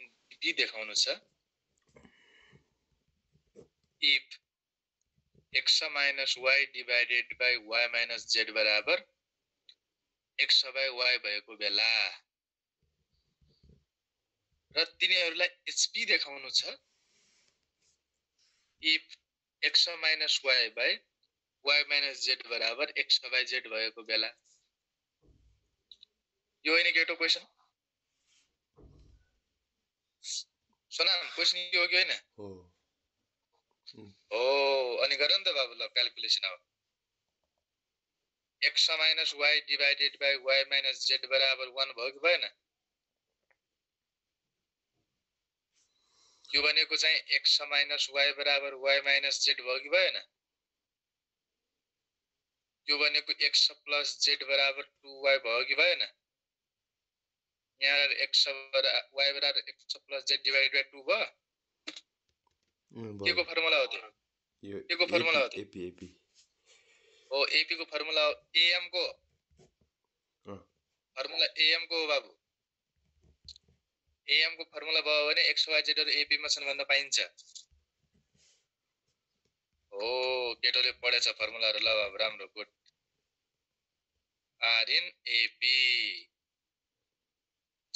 P देखाउनु छ। If x minus y divided by y minus z बराबर x by why भएको बेला र तिनीहरूलाई एचपी देखाउनु छ। If x minus y by y minus z बराबर एक्स बाई जेड भएको बेला। यो होइन केटो क्वेसन सोनाम क्वेसन यो हो कि होइन हो अनि गर नि त बाबु ल क्यालकुलेसन अब x minus y divided by y minus z बराबर वान भयो कि भएन यो भनेको चाहिँ एक्स माइनस वाइ बराबर माइनस जेड भयो कि भएन यो भनेको एक्स प्लस जेड बराबर टु वाइ भयो कि भएन यहाँ एक्स वाइ बराबर x plus z divide by two भयो। उम्, के को भयो फर्मुला हो त्यो? यो के को फर्मुला हो त्यो? एपी एपी हो एपी को फर्मुला एएम को। फर्मुला एएम को हो बाबु? एएम को फर्मुला भयो भने एक्स वाइ जेडहरू एपीमा छन् भन्न पाइन्छ। हो केटोले पढेछ फर्मुलाहरू ल बाबु राम्रो गुड। Are in AP.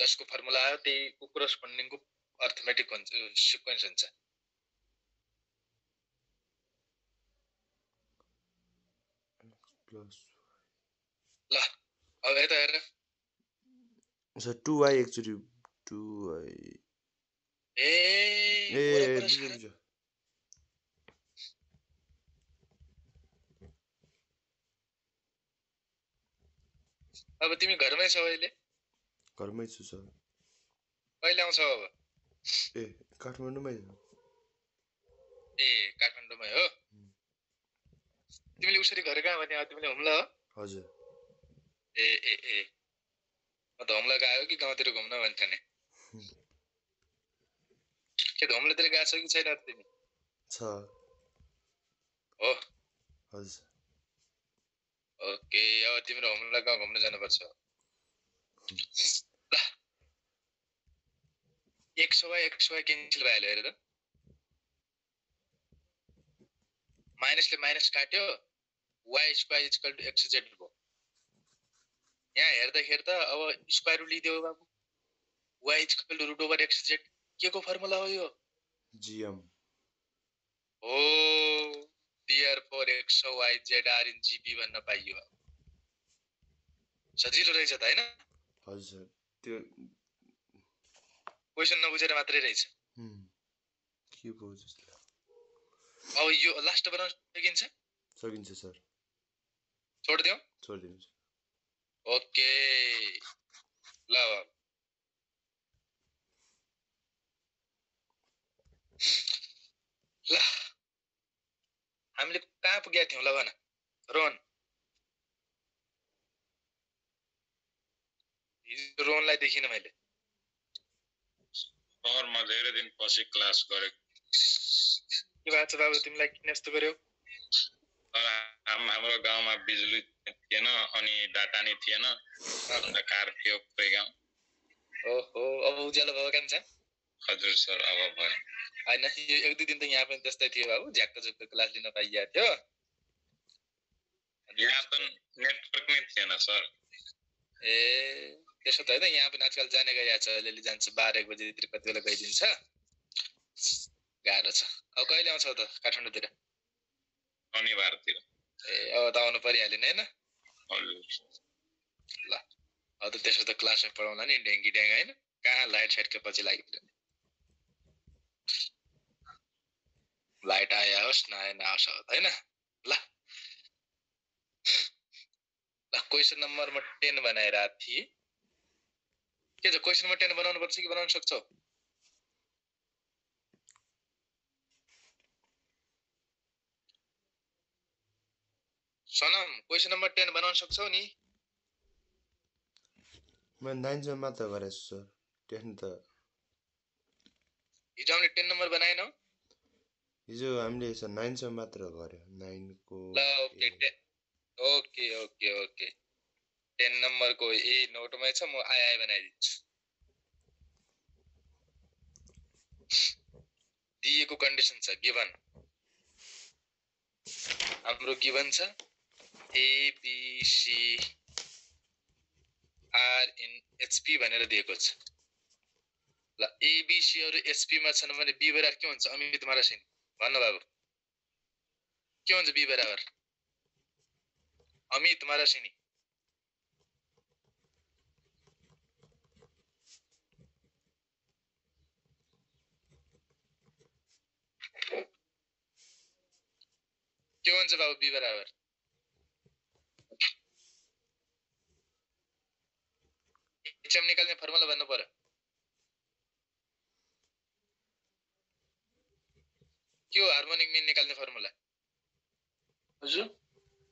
जसको फर्मुला आयो त्यही कोरस्पोन्डिङको अर्थमेटिक हुन्छ सिक्वेन्स हुन्छ। ल अब यता हेर। सर टु वाइ एकचोटि टु वाइ ए ए बुझ्यो बुझ्यो। अब तिमी घरमै छौ अहिले? घरमै छु सर। कहिले आउँछौ अब? ए काठमाडौँमै हो। ए काठमाडौँमै हो? तिमीले उसरी घर कहाँ भने तिमीले हुम्ला हो? हजुर। ए ए ए। म त हुम्ला गयो कि गाउँतिर घुम्न भन्थ्यो नि। के त हुम्लातिर गएको छौ कि छैन तिमी? छ। हो। हजुर। ओके अब तिम्रो हुम्ला गाउँ घुम्न जानुपर्छ। ल एक सौ एक सौ क्यान्सल भइहाल्यो हेर त माइनसले माइनस काट्यो y square equal to x z भयो यहाँ हेर्दाखेरि त अब स्क्वायर लिइदियो बाबु y equal to root over x z के को फर्मुला हो यो जिएम हो dear four x y z are in GP भन्न पाइयो सजिलो रहेछ त होइन हजुर त्यो क्वेसन नबुझेर मात्रै रहेछ। के भयो जस्तो। अब यो लास्ट बनाउन सकिन्छ? सकिन्छ सर। छोडिदिउँ? छोडिदिनुहोस् ओके। ल। ल। हामीले कहाँ पुगेका थियौँ? ल भन। रोहन। हिजो रोहनलाई देखिनँ मैले। सर म धेरै दिन पछि क्लास गरेको के भएको छ बाबु तिमीलाई किन यस्तो गर्यो? हाम्रो गाउँमा बिजुली थिएन अनि डाटा नि थिएन अन्धकार थियो पुरै गाउँ। ओहो अब उज्यालो भयो कान्छ हजुर सर अब भयो। होइन यो एक दुई दिन त यहाँ पनि त्यस्तै थियो बाबु झ्याक्क झुक्क क्लास लिन पाइएको थियो। यहाँ त नेटवर्क नै थिएन सर। ए त्यसो त होइन यहाँ पनि आजकल जाने गरिरहेको छ अलिअलि जान्छ बाह्र एक बजीतिर कति बेला गइदिन्छ। गाह्रो छ। अब कहिले आउँछौ त काठमाडौँतिर? शनिबारतिर। ए अब त आउनु परिहाल्यो नि होइन? हजुर अब त त्यसो त क्लासमा पढाउला नि डेङ्गी ड्याङ होइन? कहाँ लाइट साइटको पछि लागिरहने? लाइट आयो आओस् नआए नआओस् होइन? ल। ल क्वेसन नम्बर म टेन बनाइरहेको थिएँ। के छ क्वेसन नम्बर टेन बनाउनु पर्छ कि बनाउन सक्छौ? सनम क्वेसन नम्बर टेन बनाउन सक्छौ नि? मैले नाइनसम्म मात्र गरेको छु सर। टेन त। हिजो हामीले टेन नम्बर बनाएनौ? हिजो हामीले सर नाइनसम्म मात्र गऱ्यो नाइनको ओके ओके ओके। टेन नम्बरको ए नोटमै छ म आइ आइ बनाइदिन्छु। दिएको कन्डिसन छ गिभन हाम्रो गिभन छ एबिसी आर इन एचपी भनेर दिएको छ। ल एबिसीहरू एचपीमा छन् भने बी बराबर के हुन्छ? अमित मारासिन भन्न बाबु। के हुन्छ बी बराबर? अमित मारासिनी। के हुन्छ बाबु बी बराबर एचएम निकाल्ने फर्मुला भन्नु पर्यो के हो हार्मोनिक मिन निकाल्ने फर्मुला हजुर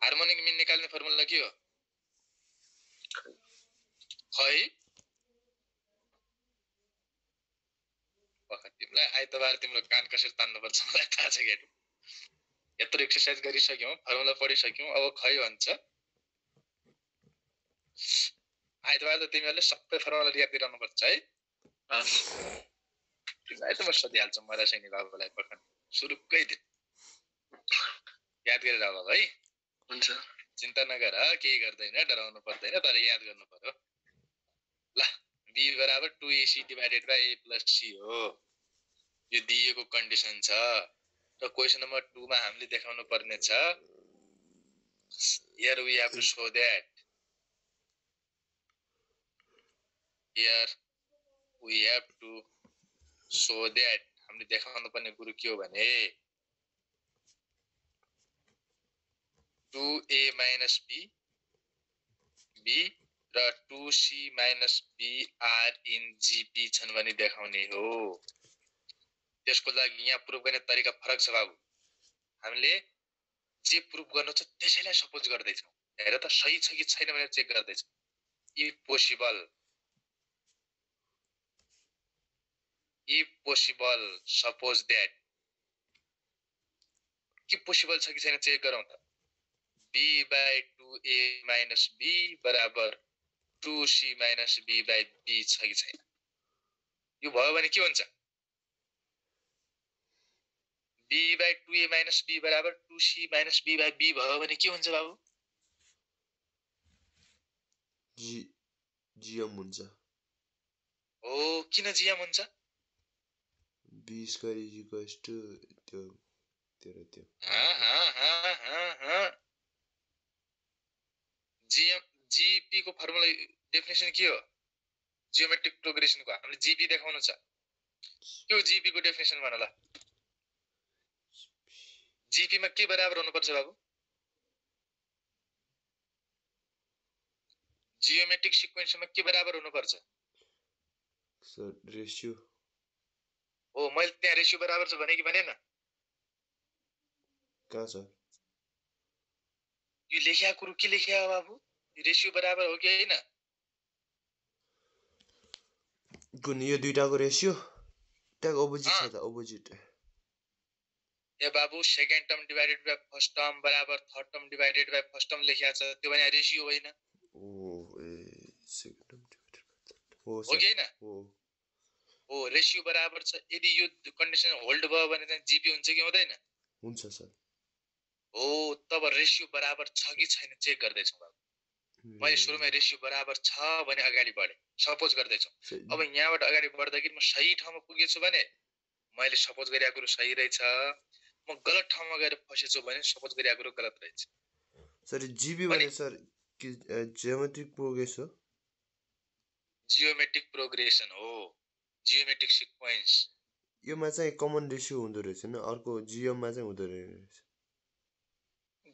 हार्मोनिक मिन निकाल्ने फर्मुला के हो खै तिमीलाई आइतबार तिम्रो कान कसरी तान्नुपर्छ मलाई थाहा छ केटो यत्रो एक्सर्साइज गरिसक्यौँ फर्मुला पढिसक्यौँ अब खै भन्छ? आइतबार त तिमीहरूले सबै फर्मुला याद गरिरहनुपर्छ है। तिमीलाई त म सोधिहाल्छु बाबुलाई पखन सुरुकै दिन। याद गरेर बाबु है। हुन्छ। चिन्ता नगर केही गर्दैन डराउनु पर्दैन तर याद गर्नु पर्यो। ल बी बराबर two AC divided by a plus c हो। यो दिएको कन्डिसन छ। र क्वेसन नम्बर टूमा हामीले देखाउनु पर्ने छ हामीले देखाउनु पर्ने कुरो के हो भने two a minus b b र two c minus b are in GP छन् भने देखाउने हो। त्यसको लागि यहाँ प्रुभ गर्ने तरिका फरक छ बाबु। हामीले जे प्रुभ गर्नु छ त्यसैलाई सपोज गर्दैछौँ। हेर त सही छ कि छैन भनेर चेक गर्दैछौँ। If possible if possible suppose that के पोसिबल छ कि छैन चेक गरौँ त। B by two a minus b बराबर two c minus b by b छ कि छैन। यो भयो भने के हुन्छ? B by two a minus b बराबर two c minus b by b भयो भने के हुन्छ बाबु? जी जिएम हुन्छ। हो किन जिएम हुन्छ? B square is equals to त्यो त्यो। र त्यो। जिएम जिपी को फर्मुला डेफिनेसन के हो? जियोमेट्रिक प्रोग्रेसनको हामीले जिपी देखाउनु छ। के हो जिपी को डेफिनेसन भन ल। जिपीमा के बराबर हुनुपर्छ बाबु जियोमेट्रिक सिक्वेन्समा के बराबर हुनुपर्छ रेसियो हो मैले त्यहाँ रेसियो बराबर छ भने कि भनेन कहाँ छ? यो लेखिया कुरो के लेखिया हो बाबु? रेसियो बराबर हो कि होइन? कुन यो दुइटाको रेसियो ट्याग अपोजिट छ त अपोजिट ए बाबु second term divided by first term बराबर third term divided by first term लेखिया छ। त्यो भने रेसियो होइन। हो कि होइन? हो। रेसियो बराबर छ। यदि यो कन्डिसन होल्ड भयो भने चाहिँ जिपी हुन्छ कि हुँदैन? हुन्छ सर। हो तब रेसियो बराबर छ कि छैन चेक गर्दैछौँ बाबु। मैले सुरुमै रेसियो बराबर छ भने अगाडि बढेँ। सपोज गर्दैछौँ। अब यहाँबाट अगाडि बढ्दाखेरि म सही ठाउँमा पुगेछु भने मैले सपोज गरेको कुरो सही रहेछ। म गलत ठाउँमा गएर फसेछु भने सपोज गरेको कुरो गलत रहेछ। सर जिबी भने सर कि जियोमेट्रिक प्रोग्रेस हो? जियोमेट्रिक प्रोग्रेसन हो। जियोमेट्रिक सिक्वेन्स योमा चाहिँ कमन रेसियो हुँदो रहेछ नि अर्को जिएममा चाहिँ हुँदो रहेछ।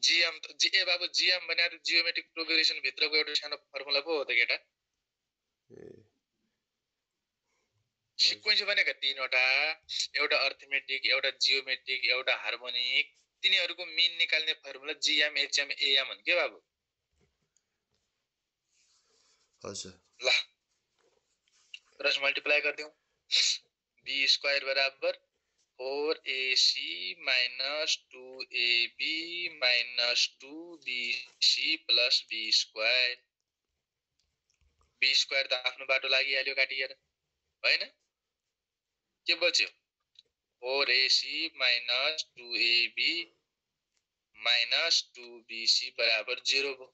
जिएम त जी ए बाबु जिएम भने जियोमेट्रिक प्रोग्रेसन भित्रको एउटा सानो फर्मुला पो हो त केटा? ए। सिक्वेन्स भनेका तिनवटा एउटा अर्थमेटिक एउटा जियोमेट्रिक एउटा हार्मोनिक तिनीहरूको मिन निकाल्ने फर्मुला जिएम एचएम एएम हुन् के बाबु? हजुर। ल क्रस मल्टिप्लाई गरिदिउँ। बी स्क्वायर बराबर four AC minus two AB minus two BC plus b square b square त आफ्नो बाटो लागिहाल्यो काटिएर। होइन? के बच्यो four AC minus two AB minus two BC बराबर जिरो भयो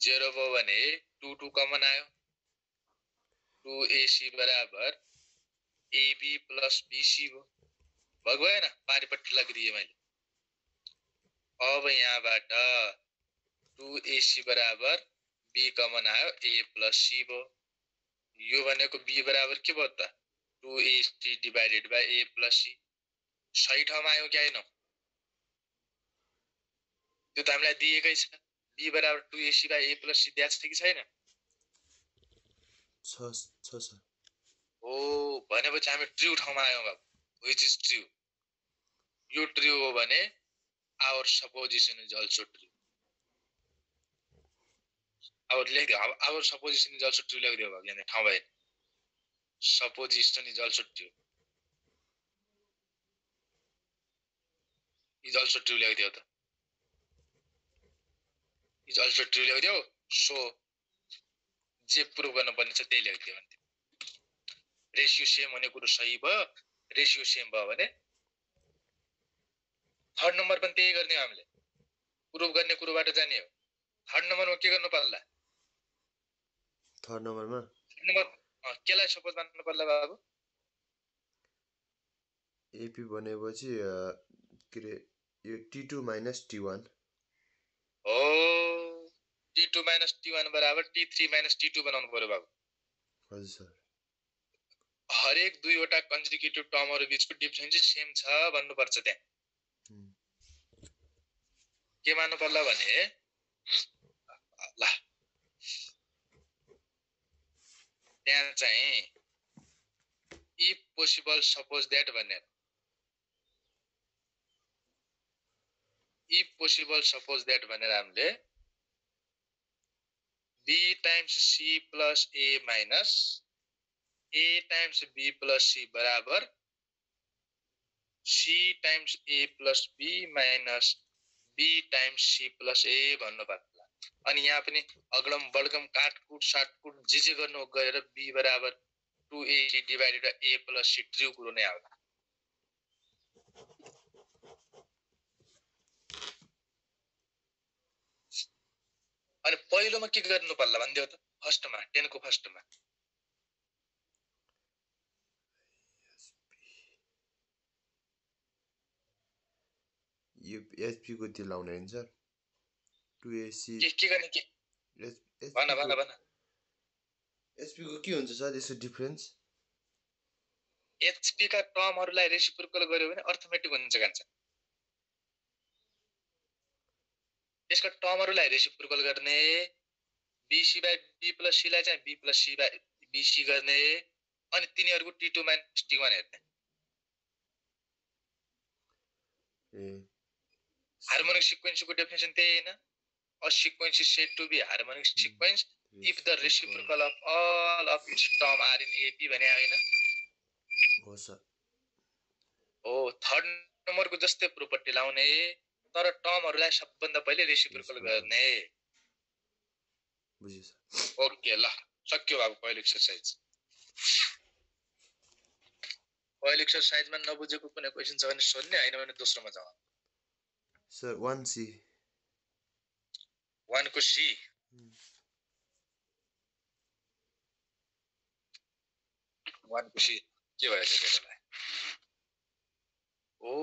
जेरो भयो भने टु टु कमन आयो। टु एसी बराबर एबी प्लस बिसी भयो भएको भएन पारिपट्टि लगिदिएँ मैले अब यहाँबाट टु एसी बराबर बी कमन आयो, ए प्लस सी भयो यो भनेको बी बराबर के भयो त? Two AC divided by a plus c सही ठाउँमा आयो कि आएन? त्यो त हामीलाई दिएकै छ। बी बराबर two AC by a plus c दिएको छ कि छैन? हो भनेपछि हामी ट्रु ठाउँमा आयौँ बाबु विच इज ट्रु यो ट्रु हो भने our supposition is also true अब लेखिदियो अब आवर सपोजिसन इज अल्सो बाबु यहाँनिर ठाउँ भएन supposition is also true is also true लेखिदियो त। इज अल्सो ट्रु लेखिदियो। सो जे प्रुभ गर्नुपर्ने छ त्यही लेखिदियो भने। रेसियो सेम हुने कुरो सही भयो। रेसियो सेम भयो भने थर्ड नम्बर पनि त्यही गर्ने हो हामीले। प्रुभ गर्ने कुरोबाट जाने हो। थर्ड नम्बरमा के गर्नु पर्ला? थर्ड नम्बरमा। केलाई सपोज मान्नु पर्ला बाबु? एपी भनेपछि के अरे यो t two minus t one. हो t two minus t one बराबर t three minus t two बनाउनु पर्यो बाबु। हजुर सर। हरेक दुईवटा कन्जिक्युटिभ टर्महरू बिचको डिफ्रेन्स चाहिँ सेम छ भन्नुपर्छ त्यहाँ। के मान्नु पर्ला भने ल। त्यहाँ चाहिँ इफ पोसिबल सपोज द्याट भनेर। इफ पोसिबल सपोज द्याट भनेर हामीले b times c plus a minus a times b plus c बराबर c times a plus b minus b times c plus a भन्नु पर्ला अनि यहाँ पनि अगडम बडगम काटकुट साटकुट जे जे गर्नु गएर बी बराबर two a divided a plus c true कुरो नै आउँला अनि पहिलोमा के गर्नु पर्ला भनिदेऊ त? फर्स्टमा टेनको फर्स्टमा। यो एचपीको त्यो लाउने सर टु एसी के गर्ने के भन भन भन एचपीको के हुन्छ सर यसको डिफरेन्स HP का टर्महरूलाई रेसिप्रोकल गर्यो भने अर्थमेटिक हुन्छ कान्छ यसका टर्महरूलाई रेसिप्रोकल गर्ने बिसी बाई बी प्लस सीलाई चाहिँ b plus c by BC गर्ने अनि तिनीहरूको t two minus t one हेर्ने हार्मोनिक सिक्वेन्सको डेफिनेसन त्यही होइन a sequence is set to be harmonic sequence if the reciprocal of all of its term are in AP भने होइन हो सर। हो थर्ड नम्बरको जस्तै प्रोपर्टी लाउने तर टर्महरूलाई सबभन्दा पहिले रेसिप्रोकल Reciprocal. गर्ने। बुझ्यो सर। ओके ल सक्यो बाबु पहिलो एक्सर्साइज पहिलो एक्सर्साइजमा नबुझेको कुनै क्वेसन छ भने सोध्ने होइन भने दोस्रोमा जाउँ सर वान सी वानको सी वानको सी के भयो त्यो केटालाई ओ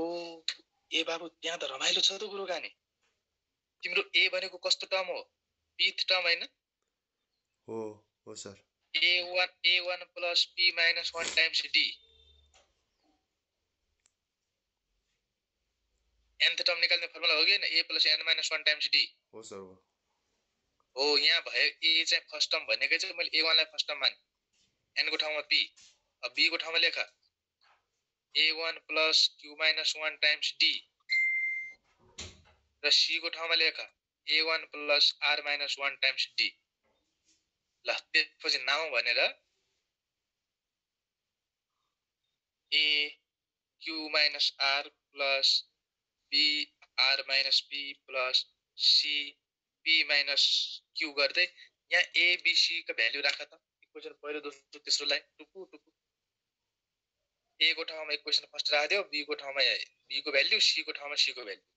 ए बाबु त्यहाँ त रमाइलो छ त कुरोकानी तिम्रो ए भनेको कस्तो टर्म हो पिथ टर्म होइन हो हो sir a one a one plus p minus one times d nth term निकाल्ने फर्मुला हो कि होइन a plus n minus one times d हो सर हो हो यहाँ भयो ए चाहिँ फर्स्ट टर्म भनेकै चाहिँ मैले ए वानलाई फर्स्ट टर्म माने। एनको ठाउँमा पी अब बीको ठाउँमा लेख। A one plus q minus one times d र सीको ठाउँमा लेख। A one plus r minus one times d ल त्यसपछि नाउँ भनेर a q minus r plus b r minus b plus c p minus q गर्दै यहाँ एबिसीको भ्याल्यु राख त इक्वेसन पहिलो दोस्रो तेस्रोलाई टुकु टुकु। ए को ठाउँमा इक्वेसन फर्स्ट राखिदियो बी को ठाउँमा बी को भ्याल्यु सी को ठाउँमा सी को भ्याल्यु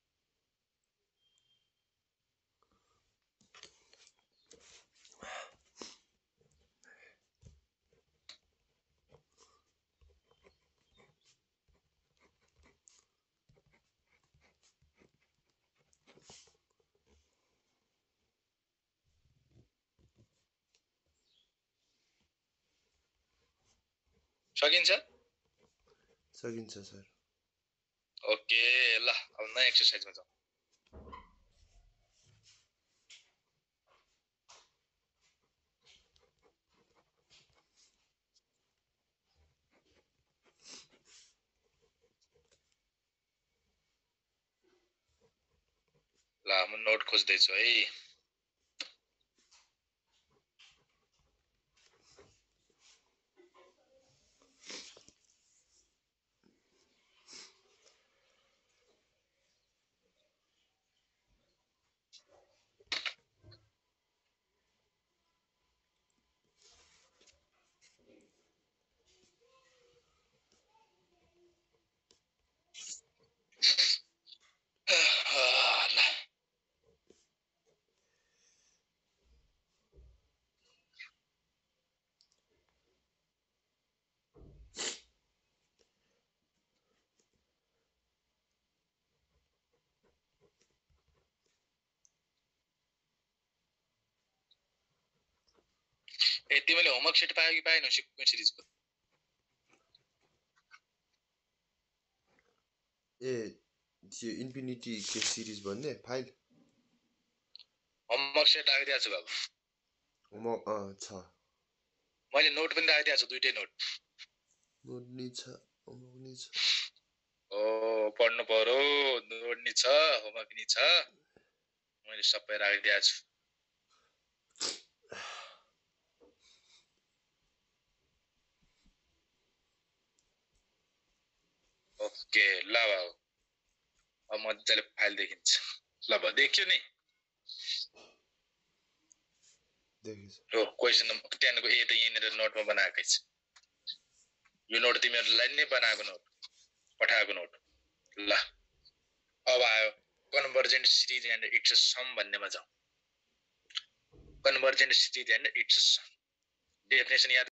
सकिन्छ? सकिन्छ सर। ओके ल अब नयाँ एक्सर्साइजमा जाउँ। ल म नोट खोज्दैछु है ल ए तिमीले होमवर्क सिट पायो कि पाएनौ सिरिजको ए त्यो इन्फिनिटी के सिरिज भन्ने फाइल होमवर्क सेट राखिदिएको छु बाबु अँ छ मैले नोट पनि राखिदिएको छु दुइटै नोट नोट नि छ homework नि छ ओ पढ्नु पर्यो नोट नि छ होमवर्क नि छ मैले सबै राखिदिएको छु ओके ल अब मजाले फाइल देखिन्छ। ल भयो देखियो नि। हो क्वेसन नम्बर टेनको ए त यहीँनिर नोटमा बनाएकै छ। यो नोट तिमीहरूलाई नै बनाएको नोट पठाएको नोट। ल। अब आयो। Convergent series and its sum भन्नेमा जाउँ। Convergent series and its definition याद